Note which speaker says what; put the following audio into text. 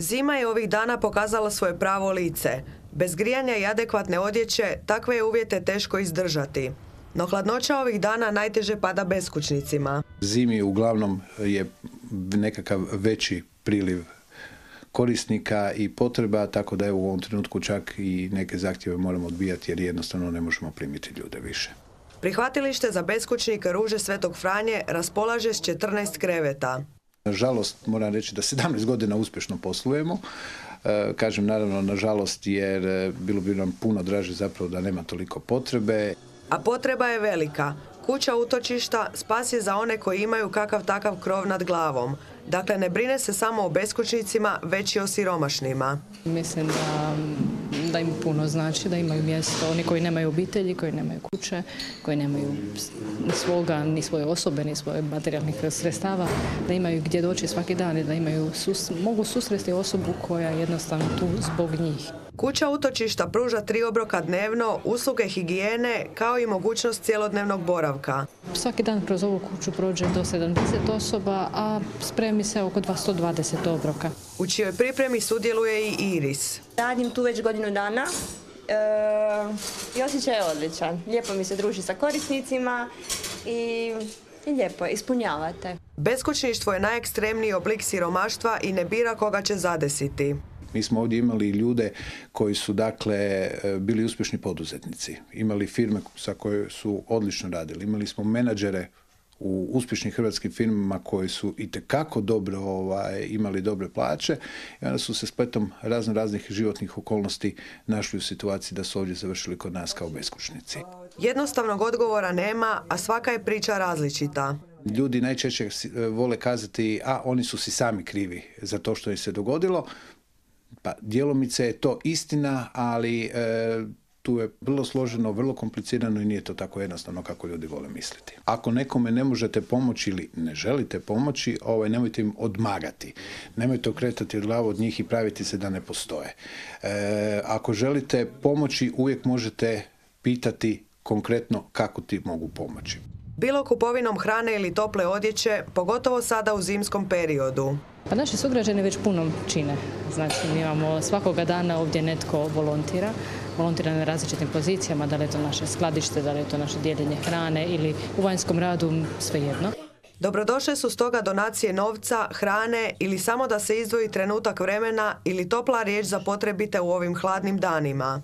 Speaker 1: Zima je ovih dana pokazala svoje pravo lice. Bez grijanja i adekvatne odjeće takve je uvjete teško izdržati. No hladnoća ovih dana najteže pada beskućnicima.
Speaker 2: Zimi uglavnom je nekakav veći priliv korisnika i potreba, tako da je u ovom trenutku čak i neke zahtjeve moramo odbijati jer jednostavno ne možemo primiti ljude više.
Speaker 1: Prihvatilište za beskućnike Ruže Svetog Franje raspolaže s 14 kreveta.
Speaker 2: Nažalost, moram reći da 17 godina uspješno poslujemo. E, kažem naravno nažalost jer e, bilo bi nam puno draže zapravo da nema toliko potrebe.
Speaker 1: A potreba je velika. Kuća utočišta spas je za one koji imaju kakav takav krov nad glavom. Dakle, ne brine se samo o beskućnicima, već i o siromašnima.
Speaker 3: Mislim da, da im puno znači, da imaju mjesto, oni koji nemaju obitelji, koji nemaju kuće, koji nemaju ni svoga, ni svoje osobe, ni svoje materijalnih sredstava, da imaju gdje doći svaki dan i da imaju, mogu susresti osobu koja je jednostavno tu zbog njih.
Speaker 1: Kuća utočišta pruža tri obroka dnevno, usluge higijene kao i mogućnost cjelodnevnog boravka.
Speaker 3: Svaki dan kroz ovu kuću prođe do 70 osoba, a spremi se oko 220 obroka.
Speaker 1: U čijoj pripremi sudjeluje i Iris.
Speaker 4: Radim tu već godinu dana e, i osjećaj je odličan. Lijepo mi se druži sa korisnicima i i lijepo je, ispunjavate.
Speaker 1: Beskućništvo je najekstremniji oblik siromaštva i ne bira koga će zadesiti.
Speaker 2: Mi smo ovdje imali ljude koji su dakle e, bili uspješni poduzetnici, imali firme sa koje su odlično radili, imali smo menadžere u uspješnim hrvatskim firmama koji su i tekako dobro ovaj, imali dobre plaće i onda su se spletom razno raznih životnih okolnosti našli u situaciji da su ovdje završili kod nas kao beskućnici.
Speaker 1: Jednostavnog odgovora nema, a svaka je priča različita.
Speaker 2: Ljudi najčešće e, vole kazati, a oni su si sami krivi za to što im se dogodilo. Pa djelomice je to istina, ali e, tu je vrlo složeno, vrlo komplicirano i nije to tako jednostavno kako ljudi vole misliti. Ako nekome ne možete pomoći ili ne želite pomoći, ovaj, nemojte im odmagati. Nemojte okretati glavu od njih i praviti se da ne postoje. E, ako želite pomoći, uvijek možete pitati konkretno kako ti mogu pomoći.
Speaker 1: Bilo kupovinom hrane ili tople odjeće, pogotovo sada u zimskom periodu.
Speaker 3: Pa naši sugrađani već puno čine. Znači, mi imamo svakoga dana ovdje netko volontira. Volontira na različitim pozicijama, da li je to naše skladište, da li je to naše dijeljenje hrane ili u vanjskom radu, svejedno.
Speaker 1: Dobrodošle su stoga donacije novca, hrane ili samo da se izdvoji trenutak vremena ili topla riječ za potrebite u ovim hladnim danima.